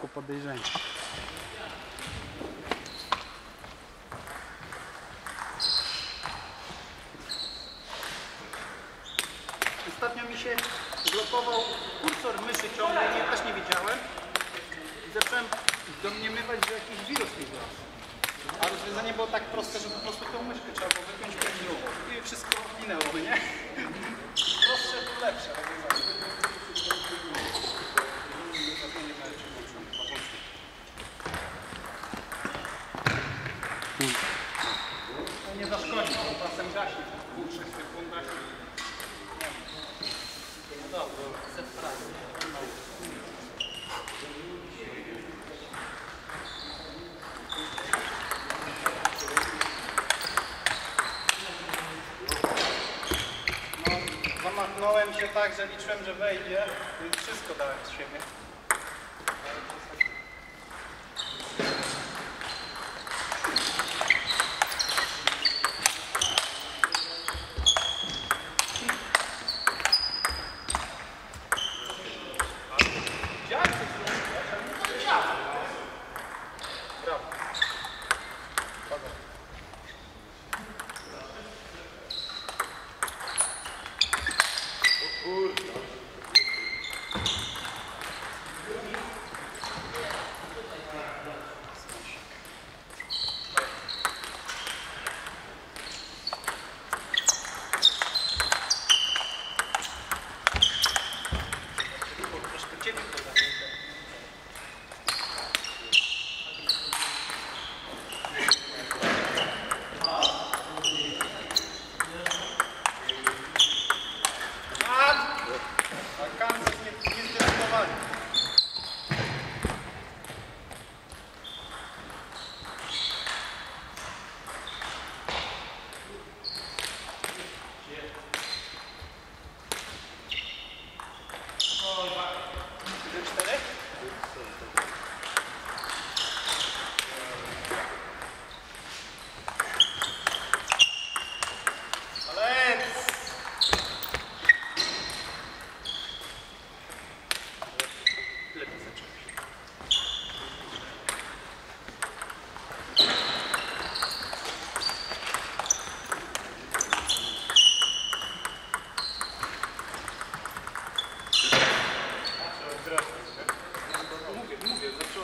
lekko podejrzenie. Ostatnio mi się zblokował kursor myszy ciągle, nie, też nie widziałem. I zacząłem domniemywać, że jakiś wirus mi wlazł. A rozwiązanie było tak proste, że po prostu tą myszkę trzeba było wypiąć pewnie i wszystko minęło, nie? Prostsze to lepsze rozwiązanie. To nie zaszkodzi, bo czasem gasi w 2-3 sekundach. No dobra, set pracy. No, zamachnąłem się tak, że liczyłem, że wejdzie, więc wszystko dałem z siebie.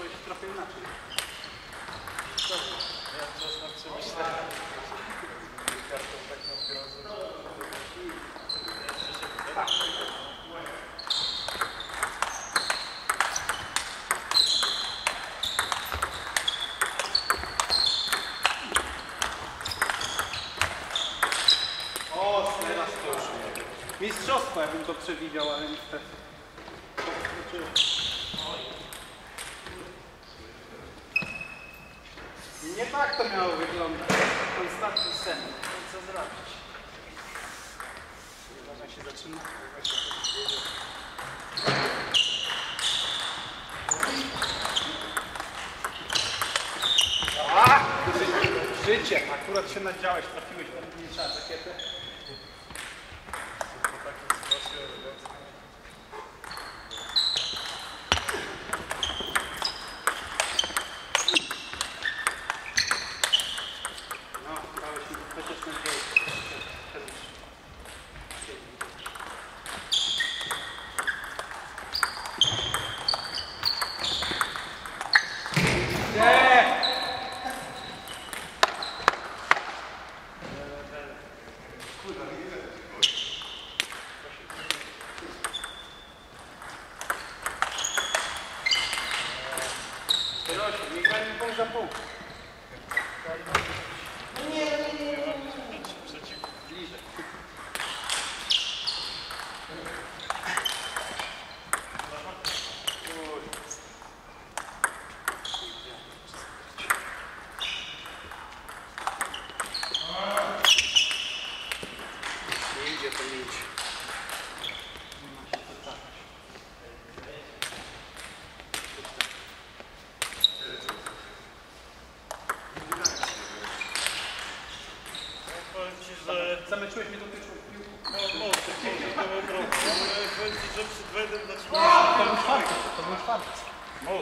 Zacząłeś trochę inaczej. Ja czasem przemyślałem. Kartą tak już. Mistrzostwo, ja bym to przewidział, ale niestety. Nie tak to miało wyglądać. Ostatni sen. Co zrobić? Uważaj się zaczyna. A! Życie! Akurat się nadziałeś, trafiłeś, tam nie trzeba rakietę. Хорошо, не играй не по Жапу.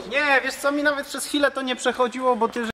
Nie, wiesz co, mi nawet przez chwilę to nie przechodziło, bo ty